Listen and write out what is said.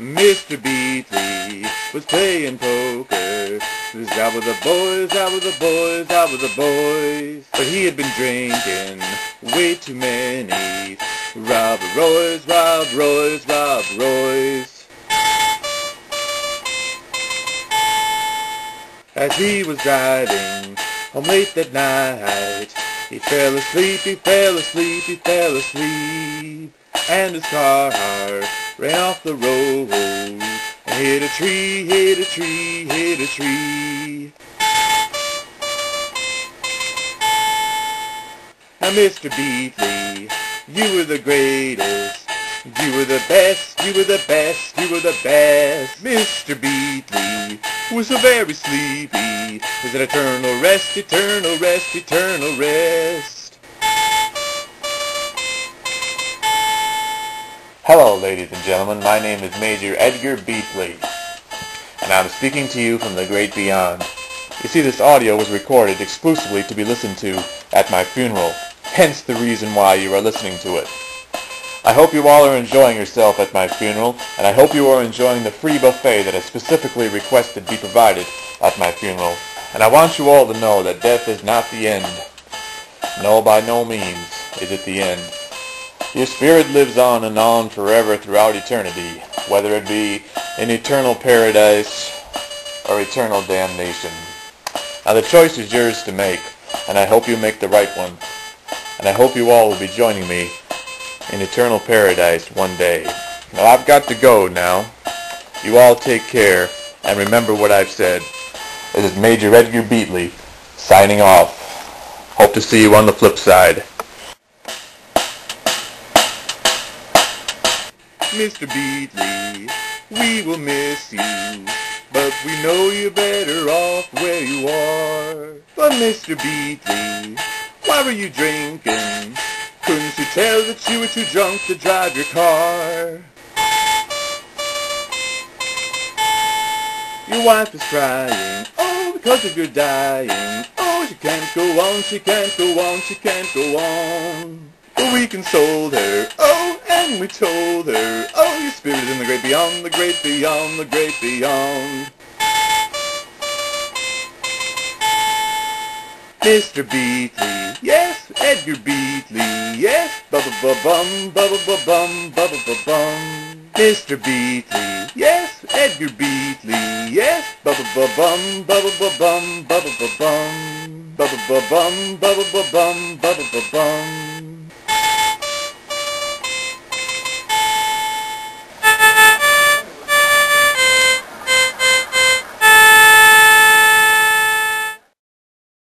Mr. Beatly was playing poker. He was out with the boys, out with the boys, out with the boys. But he had been drinking way too many. Rob Roy's, Rob Roy's, Rob Roy's. As he was driving home late that night, he fell asleep, he fell asleep, he fell asleep. And his car ran off the road and hit a tree, hit a tree, hit a tree. Now Mr. Beatly, you were the greatest. You were the best, you were the best, you were the best. Mr. Beatly was so very sleepy. Is an eternal rest, eternal rest, eternal rest. Hello, ladies and gentlemen. My name is Major Edgar Beatly, and I'm speaking to you from the great beyond. You see, this audio was recorded exclusively to be listened to at my funeral, hence the reason why you are listening to it. I hope you all are enjoying yourself at my funeral, and I hope you are enjoying the free buffet that I specifically requested be provided at my funeral. And I want you all to know that death is not the end. No, by no means is it the end. Your spirit lives on and on forever throughout eternity, whether it be in eternal paradise or eternal damnation. Now the choice is yours to make, and I hope you make the right one. And I hope you all will be joining me in eternal paradise one day. Now I've got to go now. You all take care, and remember what I've said. This is Major Edgar Beatly, signing off. Hope to see you on the flip side. Mr. Beatly, we will miss you, but we know you're better off where you are. But Mr. Beatly, why were you drinking? Couldn't you tell that you were too drunk to drive your car? Your wife is crying, oh, because of your dying. Oh, she can't go on, she can't go on, she can't go on. But we consoled her, oh, and we told her, oh, your spirit is in the great beyond, the great beyond, the great beyond. Mr. Beatly, yes, Edgar Beatly, yes, bubba ba bum, bubba ba bum, bubba ba bum. Mr. Beatly, yes, Edgar Beatly, yes, bubba ba bum, bubba ba bum,